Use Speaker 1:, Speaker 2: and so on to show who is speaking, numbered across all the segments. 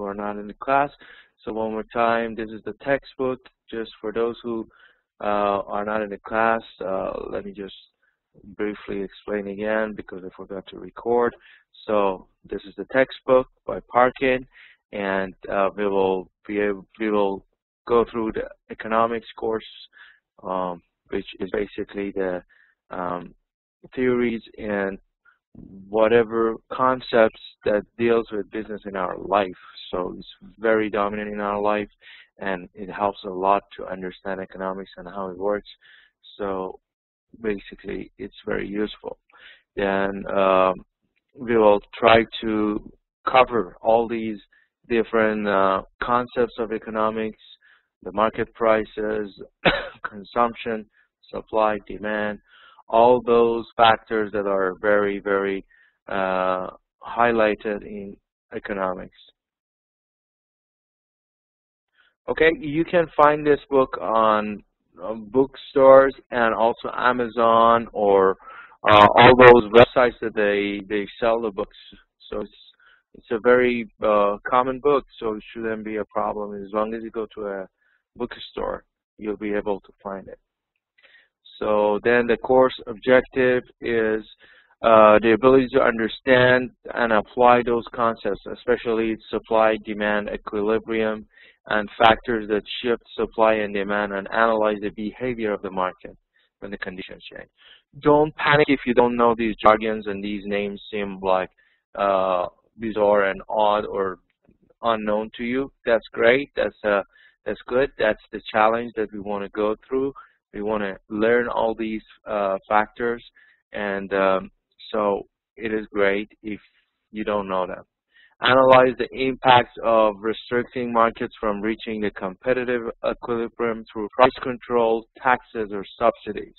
Speaker 1: who are not in the class. So one more time, this is the textbook. Just for those who uh, are not in the class, uh, let me just briefly explain again because I forgot to record. So this is the textbook by Parkin, and uh, we will be able, we will go through the economics course, um, which is basically the um, theories and whatever concepts that deals with business in our life. So it's very dominant in our life and it helps a lot to understand economics and how it works. So basically it's very useful. Then um, we will try to cover all these different uh, concepts of economics, the market prices, consumption, supply, demand, all those factors that are very, very uh, highlighted in economics. Okay, you can find this book on bookstores and also Amazon or uh, all those websites that they they sell the books. So it's it's a very uh, common book, so it shouldn't be a problem. As long as you go to a bookstore, you'll be able to find it. So then the course objective is uh, the ability to understand and apply those concepts, especially supply, demand, equilibrium, and factors that shift supply and demand and analyze the behavior of the market when the conditions change. Don't panic if you don't know these jargons and these names seem like uh, bizarre and odd or unknown to you. That's great. That's uh, that's good. That's the challenge that we want to go through. We want to learn all these uh, factors, and um, so it is great if you don't know them. Analyze the impacts of restricting markets from reaching the competitive equilibrium through price control, taxes, or subsidies.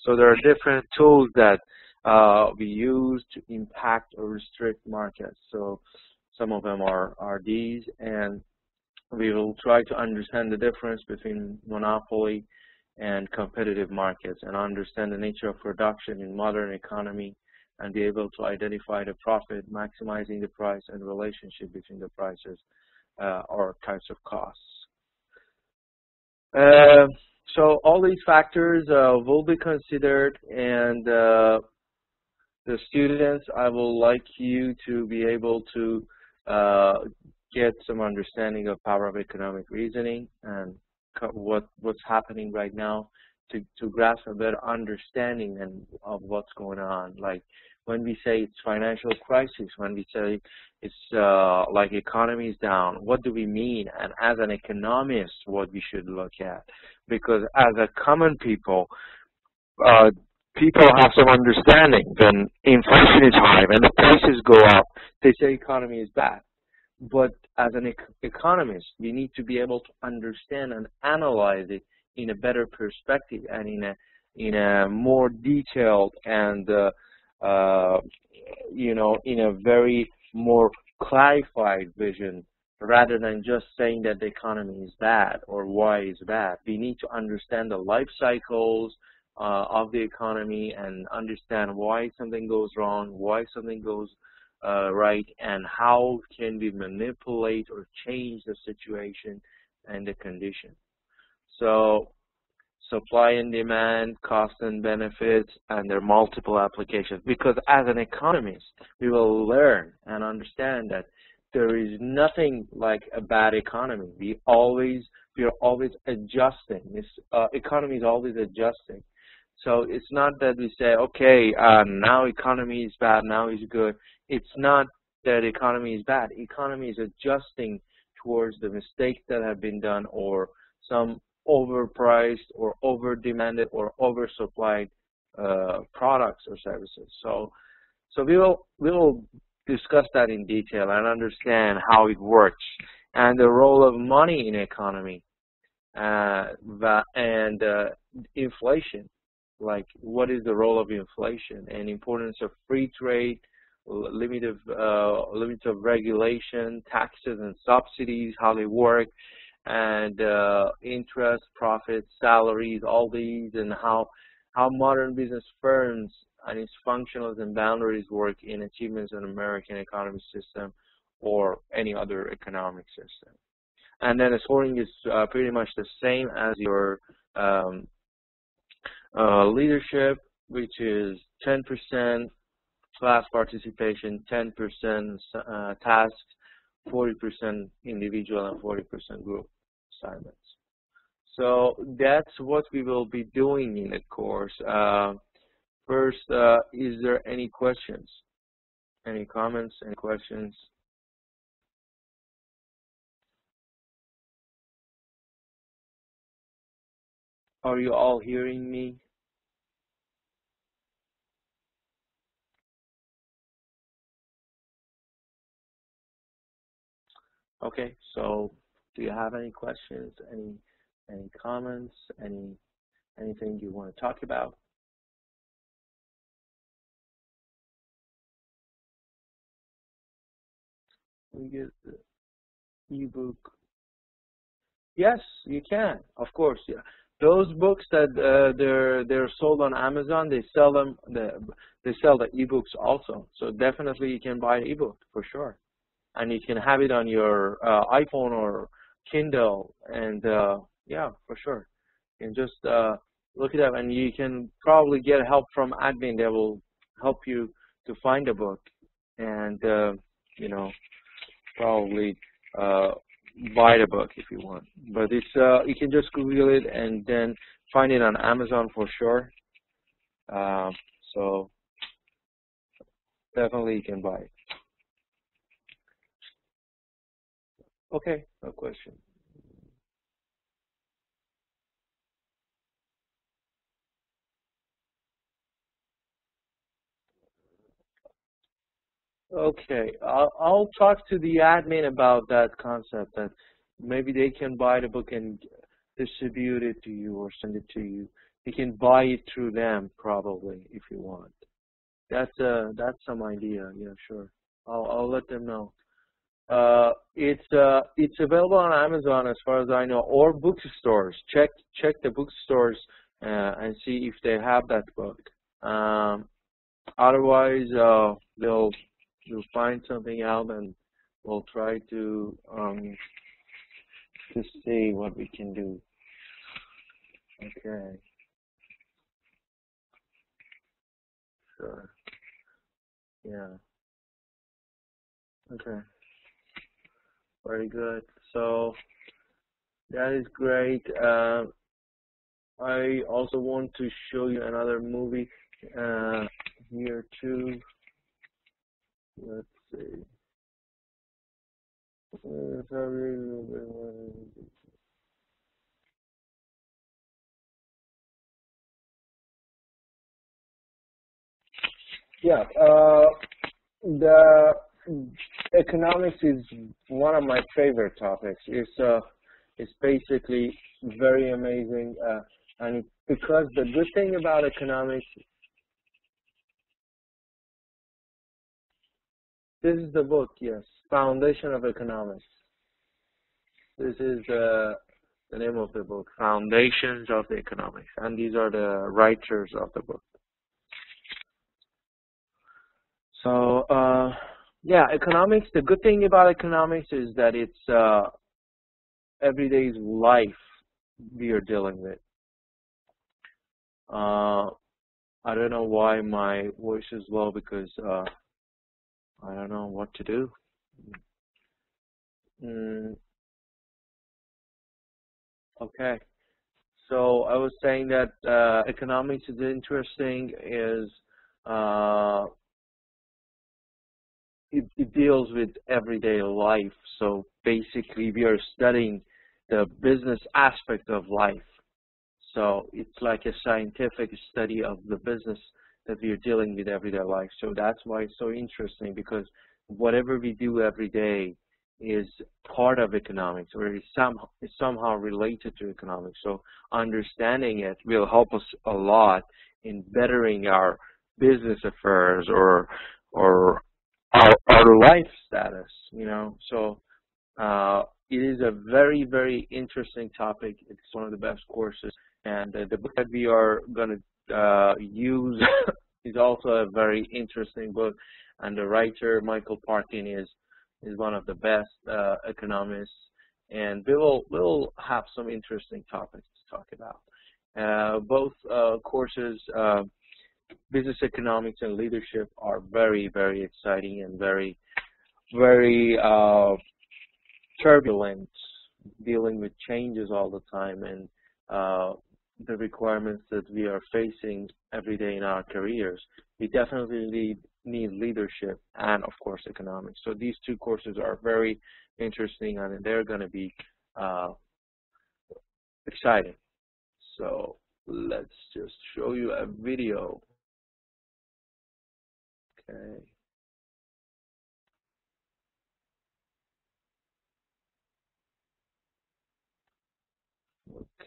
Speaker 1: So there are different tools that uh, we use to impact or restrict markets. So some of them are, are these, and we will try to understand the difference between monopoly and competitive markets and understand the nature of production in modern economy and be able to identify the profit, maximizing the price and relationship between the prices uh, or types of costs. Uh, so all these factors uh, will be considered and uh, the students, I will like you to be able to uh, get some understanding of power of economic reasoning and what what's happening right now to to grasp a better understanding and of what's going on. Like when we say it's financial crisis, when we say it's uh, like economy is down, what do we mean? And as an economist, what we should look at, because as a common people, uh, people have some understanding. When inflation is high, when the prices go up, they say economy is bad. But as an economist, we need to be able to understand and analyze it in a better perspective and in a in a more detailed and uh, uh, you know in a very more clarified vision rather than just saying that the economy is bad or why it's bad. We need to understand the life cycles uh, of the economy and understand why something goes wrong, why something goes uh, right, and how can we manipulate or change the situation and the condition. So supply and demand, cost and benefits, and their multiple applications. Because as an economist, we will learn and understand that there is nothing like a bad economy. We always we are always adjusting. This uh, economy is always adjusting. So it's not that we say, okay, uh, now economy is bad, now is good. It's not that economy is bad. Economy is adjusting towards the mistakes that have been done or some overpriced or over-demanded or oversupplied uh, products or services. So, so we will we will discuss that in detail and understand how it works and the role of money in economy uh, and uh, inflation like what is the role of inflation and importance of free trade, limit of uh, limits of regulation, taxes and subsidies, how they work, and uh, interest, profits, salaries, all these, and how how modern business firms and its functionals and boundaries work in achievements of American economy system or any other economic system. And then the scoring is uh, pretty much the same as your um, uh, leadership, which is 10% class participation, 10% uh, tasks, 40% individual and 40% group assignments. So that's what we will be doing in the course. Uh, first, uh, is there any questions? Any comments, any questions? Are you all hearing me? Okay, so do you have any questions, any any comments, any anything you want to talk about? We get the ebook. Yes, you can. Of course, yeah. Those books that uh, they're they're sold on Amazon, they sell them. The, they sell the ebooks also. So definitely, you can buy an ebook for sure, and you can have it on your uh, iPhone or Kindle, and uh, yeah, for sure. You can just uh, look it up, and you can probably get help from admin that will help you to find a book, and uh, you know, probably uh, buy the book if you want. But it's uh, you can just Google it and then find it on Amazon for sure. Uh, so definitely you can buy it. Okay, no question. Okay, I'll, I'll talk to the admin about that concept that maybe they can buy the book and distribute it to you or send it to you. You can buy it through them probably if you want. That's uh that's some idea. Yeah, sure. I'll I'll let them know. Uh, it's uh it's available on Amazon as far as I know, or bookstores. Check check the bookstores uh, and see if they have that book. Um, otherwise, uh, they'll we'll find something out and we'll try to um, to see what we can do. Okay. Sure. Yeah. Okay. Very good. So that is great. Uh, I also want to show you another movie uh, here too. Let's see. Yeah, uh, the economics is one of my favorite topics. It's uh, it's basically very amazing, uh, and because the good thing about economics This is the book, yes. Foundation of Economics. This is the, the name of the book, Foundations of the Economics. And these are the writers of the book. So, uh, yeah, economics, the good thing about economics is that it's uh, everyday's life we are dealing with. Uh, I don't know why my voice is low because uh, I don't know what to do. Mm. Okay. So I was saying that uh, economics is interesting is uh, it, it, deals with everyday life. So basically we are studying the business aspect of life. So it's like a scientific study of the business that we are dealing with everyday life. So that's why it's so interesting because whatever we do every day is part of economics or is, some, is somehow related to economics. So understanding it will help us a lot in bettering our business affairs or or our, our life status, you know. So uh, it is a very, very interesting topic. It's one of the best courses. And uh, the book that we are going to uh, use. Is also a very interesting book, and the writer Michael Parkin is is one of the best uh, economists, and we will we'll have some interesting topics to talk about. Uh, both uh, courses, uh, business economics and leadership, are very very exciting and very very uh, turbulent, dealing with changes all the time. And the requirements that we are facing every day in our careers. We definitely need, need leadership and, of course, economics. So these two courses are very interesting and they're going to be uh, exciting. So let's just show you a video. Okay.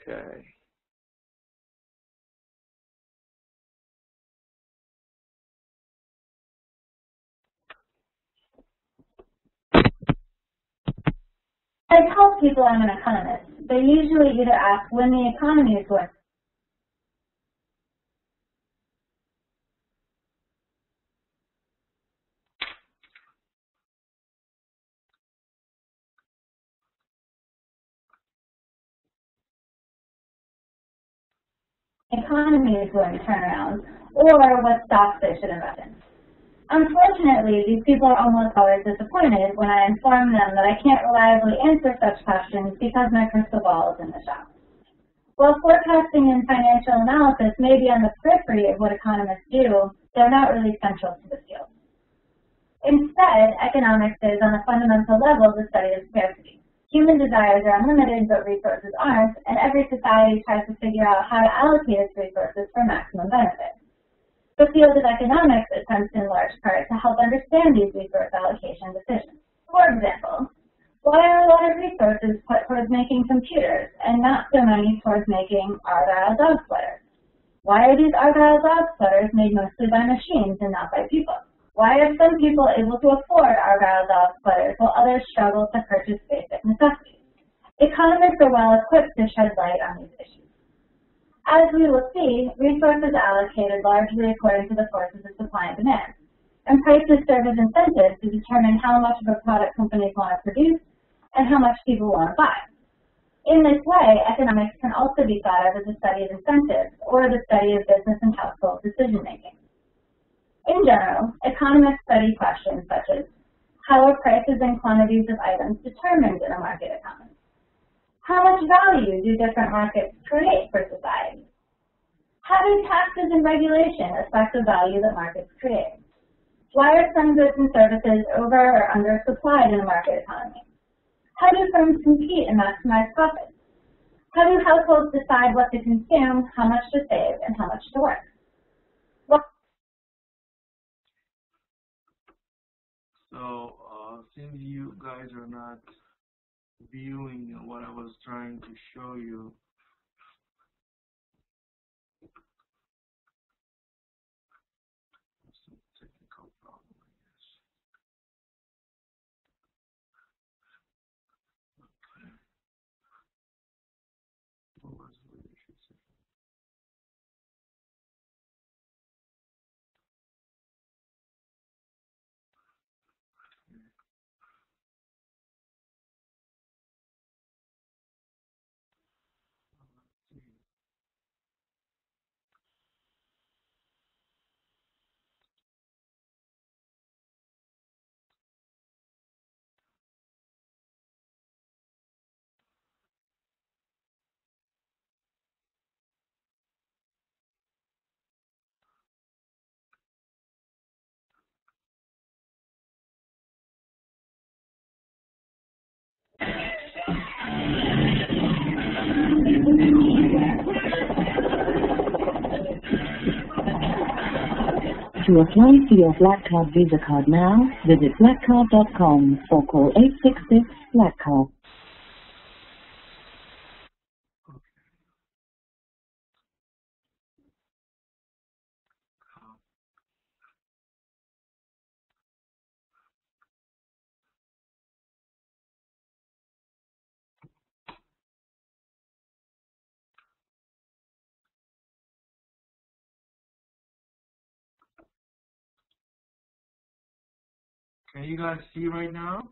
Speaker 1: Okay.
Speaker 2: I tell people I'm an economist, they usually either ask when the economy is going economy is going to turn around, or what stocks they should invest in. Unfortunately, these people are almost always disappointed when I inform them that I can't reliably answer such questions because my crystal ball is in the shop. While forecasting and financial analysis may be on the periphery of what economists do, they're not really central to the field. Instead, economics is, on a fundamental level, the study of scarcity. Human desires are unlimited, but resources aren't, and every society tries to figure out how to allocate its resources for maximum benefit. The field of economics attempts in large part to help understand these resource allocation decisions. For example, why are a lot of resources put towards making computers and not so many towards making Argyle dog sweaters? Why are these Argyle dog sweaters made mostly by machines and not by people? Why are some people able to afford Argyle dog sweaters while others struggle to purchase basic necessities? Economists are well equipped to shed light on these issues. As we will see, resources are allocated largely according to the forces of supply and demand. And prices serve as incentives to determine how much of a product companies want to produce and how much people want to buy. In this way, economics can also be thought of as a study of incentives or the study of business and household decision making. In general, economists study questions such as how are prices and quantities of items determined in a market economy? How much value do different markets create for society? How do taxes and regulation affect the value that markets create? Why are some goods and services over or undersupplied in a market economy? How do firms compete and maximize profits? How do households decide what to consume, how much to save, and how much to work?
Speaker 1: So, uh, since you guys are not viewing what I was trying to show you.
Speaker 3: To apply for your Black Card Visa card now, visit blackcard.com or call 866 Black Card.
Speaker 1: Can you guys see right now?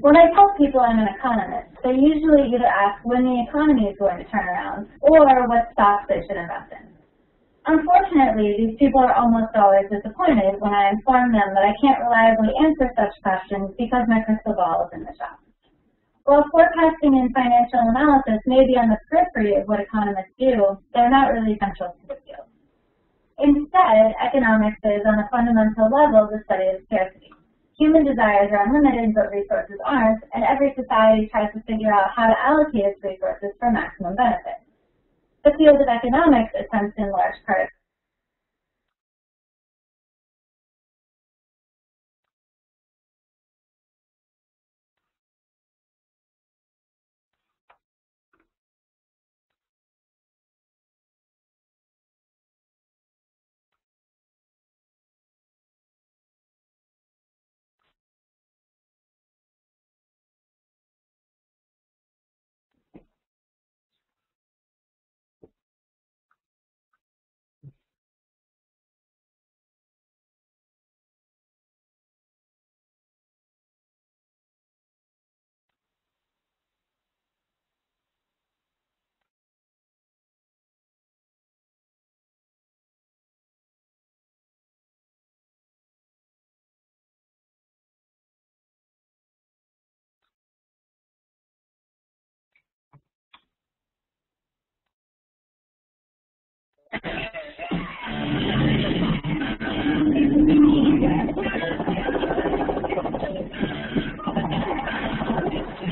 Speaker 2: When I tell people I'm an economist, they usually either ask when the economy is going to turn around or what stocks they should invest in. Unfortunately, these people are almost always disappointed when I inform them that I can't reliably answer such questions because my crystal ball is in the shop. While forecasting and financial analysis may be on the periphery of what economists do, they're not really central to the field. Instead, economics is, on a fundamental level, the study of scarcity. Human desires are unlimited, but resources aren't, and every society tries to figure out how to allocate its resources for maximum benefit. The field of economics attempts in large part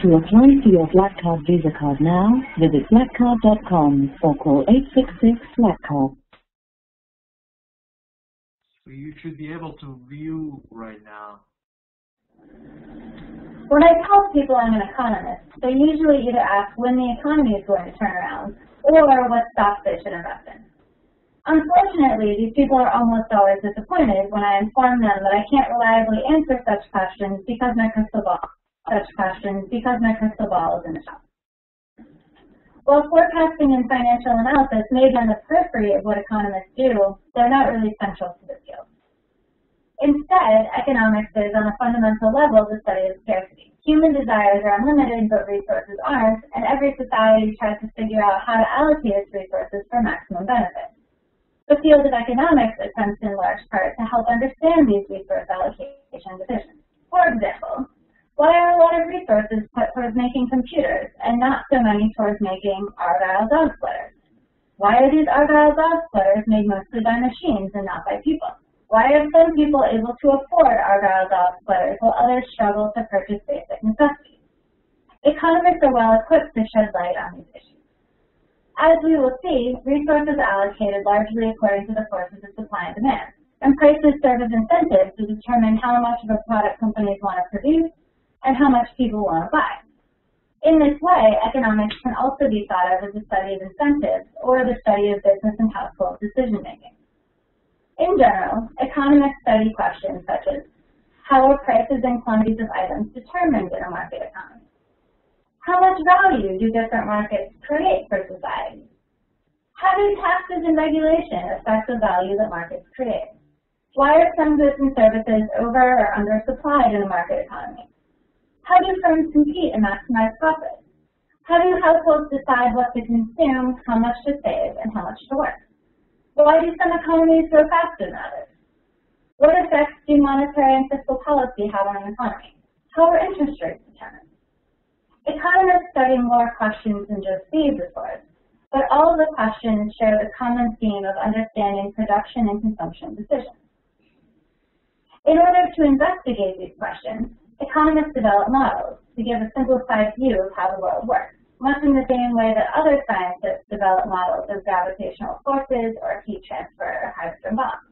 Speaker 3: To apply for your Black Card Visa card now, visit blackcard.com or call 866 Black Card.
Speaker 1: So you should be able to view right now.
Speaker 2: When I tell people I'm an economist, they usually either ask when the economy is going to turn around or what stocks they should invest in. Unfortunately, these people are almost always disappointed when I inform them that I can't reliably answer such questions because my crystal ball such questions because my crystal ball is in the shop. While forecasting and financial analysis may be on the periphery of what economists do, they're not really central to the field. Instead, economics is, on a fundamental level, the study of scarcity. Human desires are unlimited, but resources aren't, and every society tries to figure out how to allocate its resources for maximum benefit. The field of economics attempts in large part to help understand these resource allocation decisions. For example, why are a lot of resources put towards making computers and not so many towards making Argyle dog splitters? Why are these Argyle dog splitters made mostly by machines and not by people? Why are some people able to afford Argyle dog splitters while others struggle to purchase basic necessities? Economists are well equipped to shed light on these issues. As we will see, resources are allocated largely according to the forces of supply and demand, and prices serve as incentives to determine how much of a product companies want to produce and how much people want to buy. In this way, economics can also be thought of as a study of incentives or the study of business and household decision making. In general, economists study questions such as how are prices and quantities of items determined in a market economy? How much value do different markets create for society? How do taxes and regulation affect the value that markets create? Why are some goods and services over or undersupplied in a market economy? How do firms compete and maximize profits? How do households decide what to consume, how much to save, and how much to work? Why do some economies grow faster than others? What effects do monetary and fiscal policy have on an economy? How are interest rates determined? Economists study more questions than just these of course, but all of the questions share the common theme of understanding production and consumption decisions. In order to investigate these questions, economists develop models to give a simplified view of how the world works, much in the same way that other scientists develop models of gravitational forces or heat transfer or hydrogen bombs.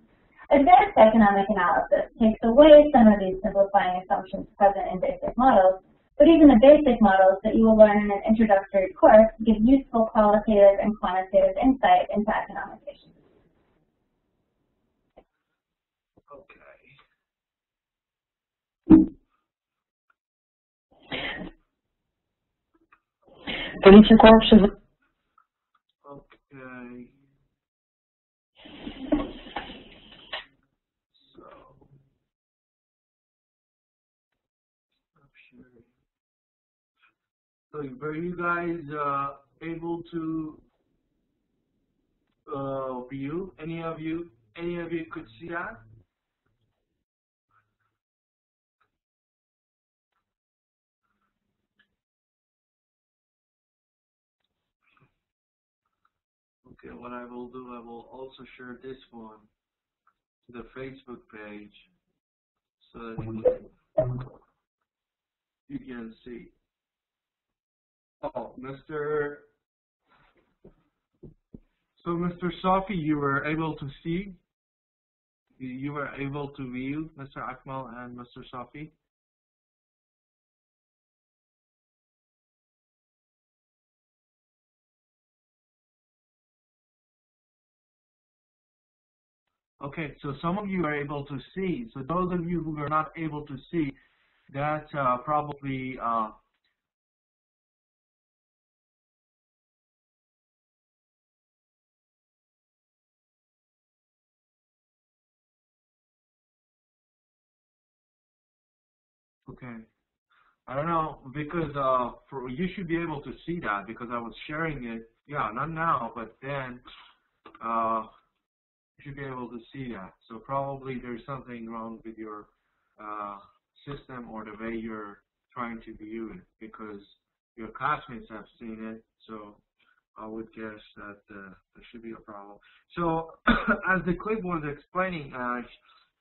Speaker 2: Advanced economic analysis takes away some of these simplifying assumptions present in basic models, but even the basic models that you will learn in an introductory course give useful qualitative and quantitative insight into economic issues.
Speaker 3: Policja Politiekorpsen.
Speaker 1: Okay. So. So you guys uh, able to uh, view, any of you, any of you could see that? What I will do, I will also share this one to the Facebook page so that you can, see. Oh, Mr. So, Mr. Safi, you were able to see? You were able to view Mr. Akmal and Mr. Safi? Okay, so some of you are able to see. So those of you who are not able to see, that uh, probably uh, Okay. I don't know because uh, for you should be able to see that because I was sharing it. Yeah, not now, but then uh, should be able to see that. So probably there's something wrong with your uh, system or the way you're trying to view it because your classmates have seen it. So I would guess that uh, there should be a problem. So as the clip was explaining, Ash,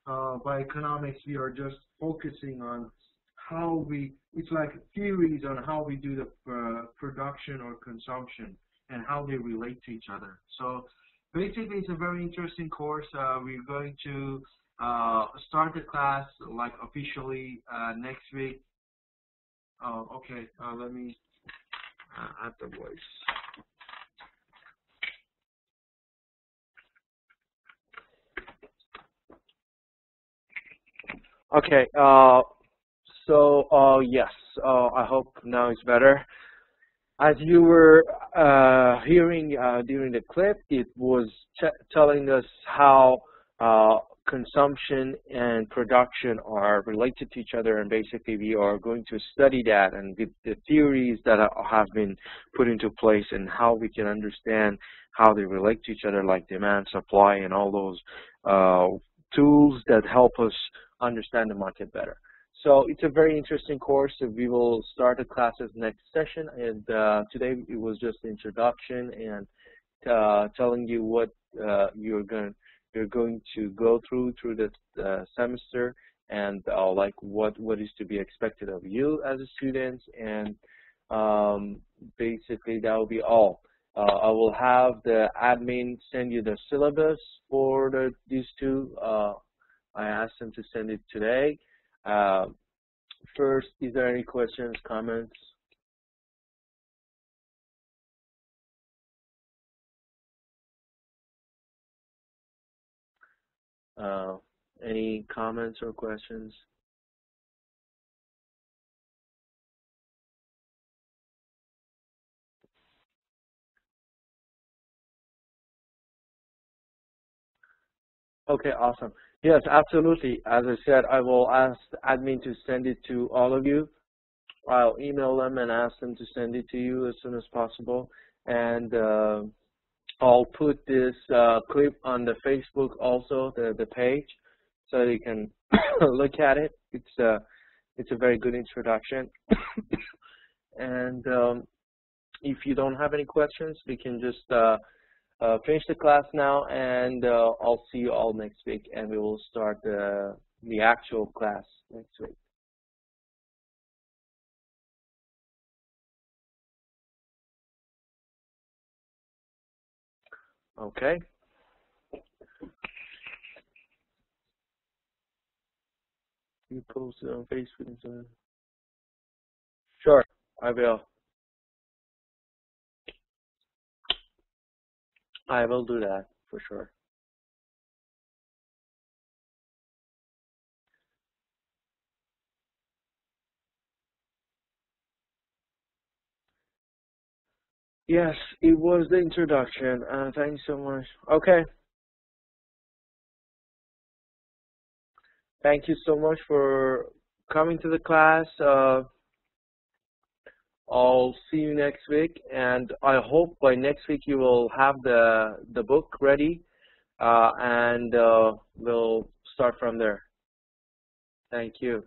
Speaker 1: uh, by economics, we are just focusing on how we, it's like theories on how we do the uh, production or consumption and how they relate to each other. So basically it's a very interesting course. Uh, we're going to uh, start the class like officially uh, next week. Oh, okay, uh, let me uh, add the voice. Okay, uh, so, yes, I hope now it's better. As you were uh, hearing uh, during the clip, it was telling us how uh, consumption and production are related to each other, and basically we are going to study that and the, the theories that have been put into place and how we can understand how they relate to each other, like demand, supply, and all those uh, tools that help us understand the market better. So it's a very interesting course. We will start the classes next session, and uh, today it was just introduction and uh, telling you what uh, you're going you're going to go through through the uh, semester and uh, like what what is to be expected of you as a student, and um, basically that will be all. Uh, I will have the admin send you the syllabus for the, these two. I asked them to send it today. Uh, first, is there any questions, comments? Uh, any comments or questions? Okay, awesome. Yes, absolutely. As I said, I will ask admin to send it to all of you. I'll email them and ask them to send it to you as soon as possible. And uh, I'll put this uh, clip on the Facebook also, the, the page, so you can look at it. It's a, uh, it's a very good introduction. and um, if you don't have any questions, we can just uh, uh, finish the class now, and uh, I'll see you all next week, and we will start the, the actual class next week. Okay. You post it on Facebook. Sure, I will. I will do that for sure. Yes, it was the introduction. Uh, thanks so much. Okay. Thank you so much for coming to the class. Uh, I'll see you next week, and I hope by next week you will have the the book ready, uh, and uh, we'll start from there. Thank you.